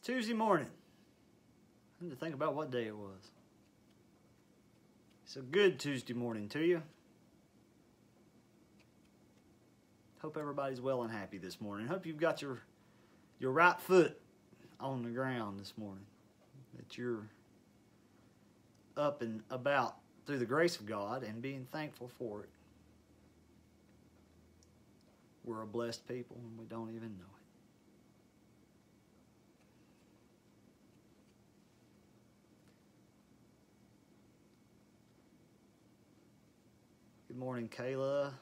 Tuesday morning. I had to think about what day it was. It's a good Tuesday morning to you. Hope everybody's well and happy this morning. Hope you've got your your right foot on the ground this morning. That you're up and about through the grace of God and being thankful for it. We're a blessed people and we don't even know it. Good morning, Kayla.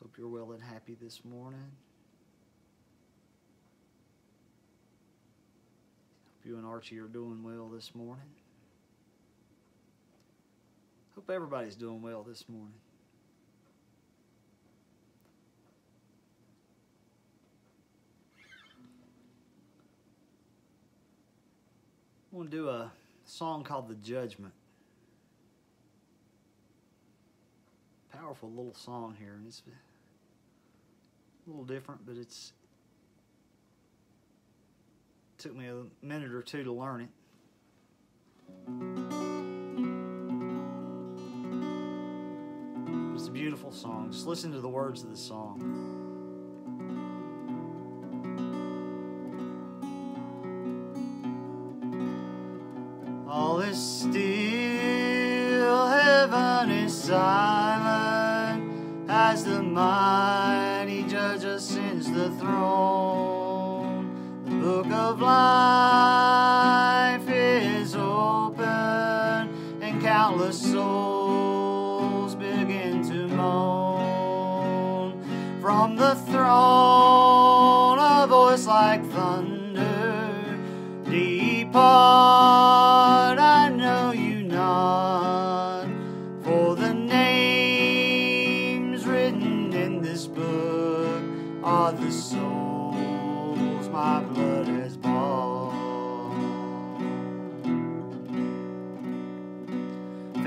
Hope you're well and happy this morning. Hope you and Archie are doing well this morning. Hope everybody's doing well this morning. I want to do a song called The Judgment. Powerful little song here, and it's a little different, but it's took me a minute or two to learn it. It's a beautiful song. Just listen to the words of the song. All is still, heaven is silent as the mighty judge ascends the throne. The book of life is open, and countless souls begin to moan. From the throne, a voice like thunder,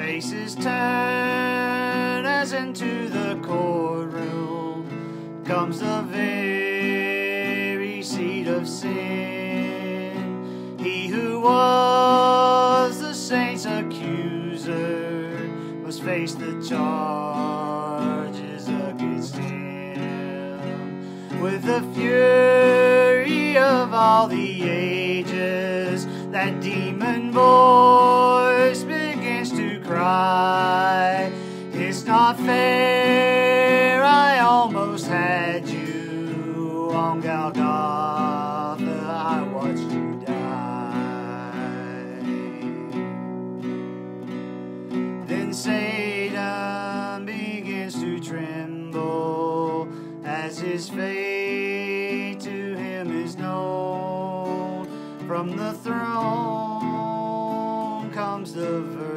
Faces turn as into the courtroom comes the very seat of sin. He who was the saints' accuser must face the charges against him with the fury of all the ages. That demon voice cry. It's not fair, I almost had you on Golgotha. I watched you die. Then Satan begins to tremble as his fate to him is known. From the throne comes the verdict,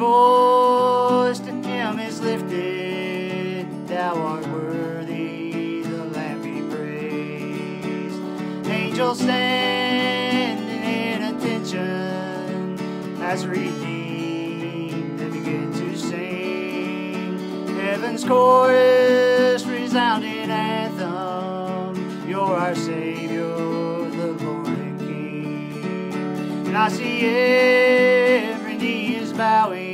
voice to him is lifted. Thou art worthy, the Lamb be praised. Angels standing in attention as redeemed they begin to sing. Heaven's chorus resounding anthem. You're our Savior, the Lord and King. And I see every knee is bowing,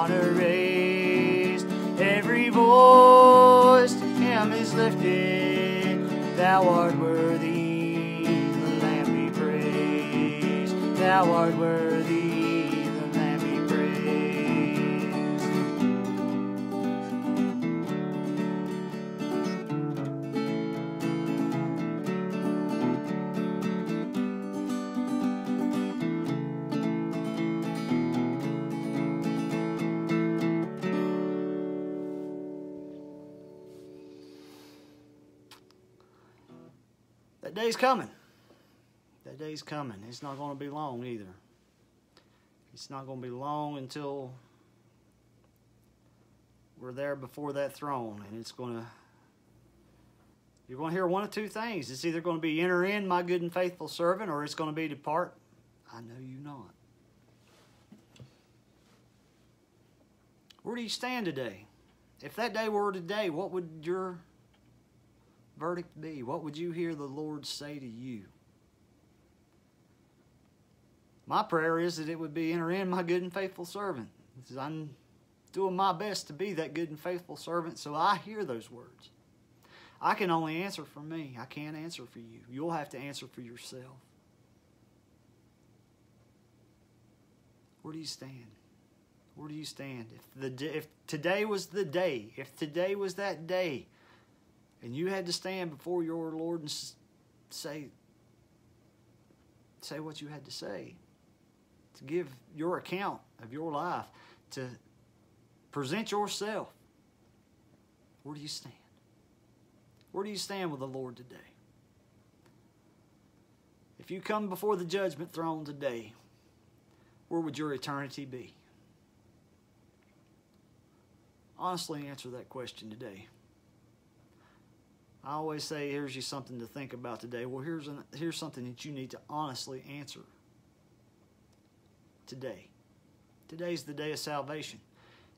honor raised, every voice to Him is lifted. Thou art worthy, the Lamb be praised. Thou art worthy, day's coming. That day's coming. It's not going to be long either. It's not going to be long until we're there before that throne, and it's going to. You're going to hear one of two things. It's either going to be enter in, my good and faithful servant, or it's going to be depart. I know you not. Where do you stand today? If that day were today, what would your verdict be? What would you hear the Lord say to you? My prayer is that it would be enter in, my good and faithful servant. I'm doing my best to be that good and faithful servant, so I hear those words. I can only answer for me. I can't answer for you. You'll have to answer for yourself. Where do you stand? Where do you stand? If the if today was the day, if today was that day, and you had to stand before your Lord and say say what you had to say, to give your account of your life, to present yourself, where do you stand? Where do you stand with the Lord today? If you come before the judgment throne today, where would your eternity be? Honestly, answer that question today. I always say, here's you something to think about today. Well, here's, an, here's something that you need to honestly answer today. Today's the day of salvation.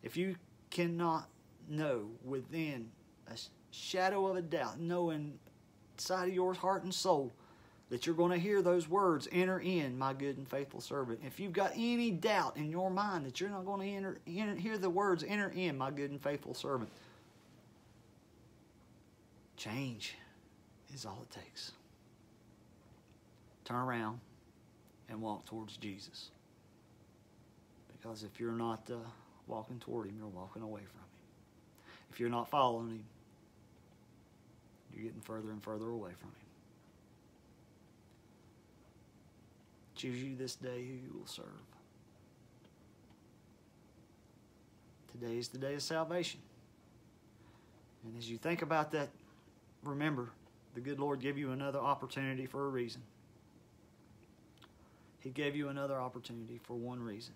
If you cannot know within a shadow of a doubt, knowing inside of your heart and soul that you're going to hear those words, enter in, my good and faithful servant. If you've got any doubt in your mind that you're not going to enter, enter, hear the words, enter in, my good and faithful servant, change is all it takes. Turn around and walk towards Jesus. Because if you're not uh, walking toward Him, you're walking away from Him. If you're not following Him, you're getting further and further away from Him. Choose you this day who you will serve. Today is the day of salvation. And as you think about that, remember the good Lord gave you another opportunity for a reason. He gave you another opportunity for one reason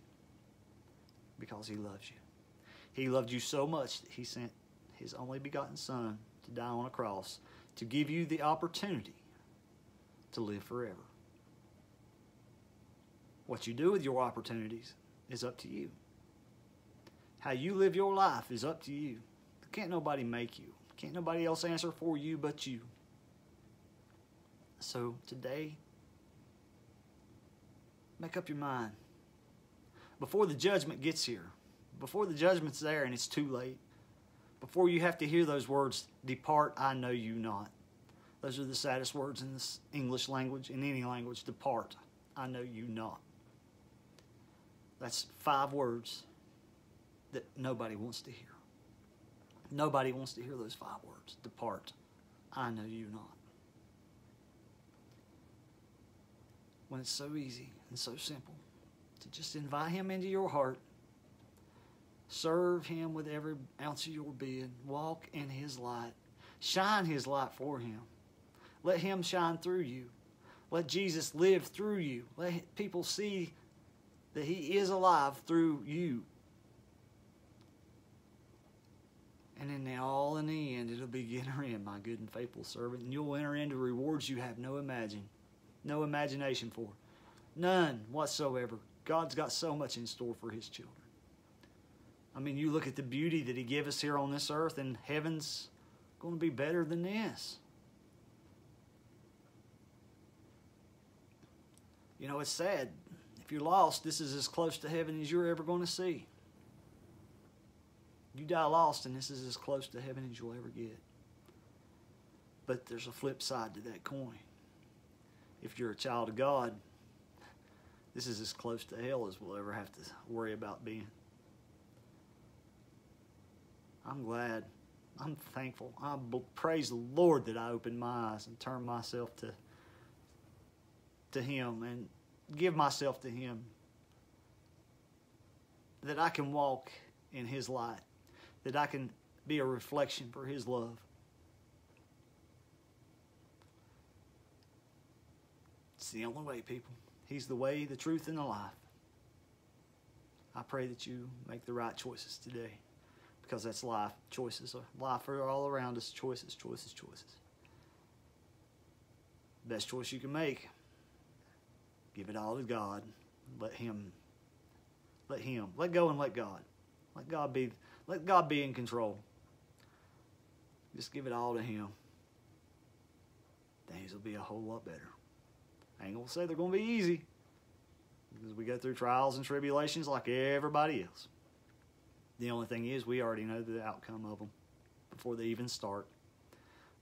because He loves you. He loved you so much that He sent His only begotten Son to die on a cross to give you the opportunity to live forever. What you do with your opportunities is up to you. How you live your life is up to you. Can't nobody make you. Can't nobody else answer for you but you. So today, make up your mind. Before the judgment gets here, before the judgment's there and it's too late, before you have to hear those words, Depart, I know you not. Those are the saddest words in this English language, in any language. Depart, I know you not. That's five words that nobody wants to hear. Nobody wants to hear those five words. Depart, I know you not. When it's so easy and so simple to just invite Him into your heart, serve Him with every ounce of your being, walk in His light, shine His light for Him. Let Him shine through you. Let Jesus live through you. Let people see that He is alive through you. And in the, all in the end, it'll be enter in, my good and faithful servant, and you'll enter into rewards you have no imagine, no imagination for, none whatsoever. God's got so much in store for His children. I mean, you look at the beauty that He gave us here on this earth, and heaven's going to be better than this. You know, it's sad. If you're lost, this is as close to heaven as you're ever going to see. You die lost, and this is as close to heaven as you'll ever get. But there's a flip side to that coin. If you're a child of God, this is as close to hell as we'll ever have to worry about being. I'm glad. I'm thankful. I praise the Lord that I opened my eyes and turned myself to to Him and give myself to Him. That I can walk in His light that I can be a reflection for His love. It's the only way, people. He's the way, the truth, and the life. I pray that you make the right choices today because that's life. Choices are life are all around us. Choices, choices, choices. Best choice you can make. Give it all to God. Let Him. Let Him. Let go and let God. Let God be. Let God be in control. Just give it all to Him. Things will be a whole lot better. I ain't gonna say they're gonna be easy because we go through trials and tribulations like everybody else. The only thing is, we already know the outcome of them before they even start.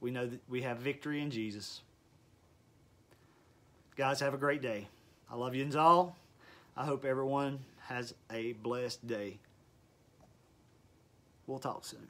We know that we have victory in Jesus. Guys, have a great day. I love you and all. I hope everyone has a blessed day. We'll talk soon.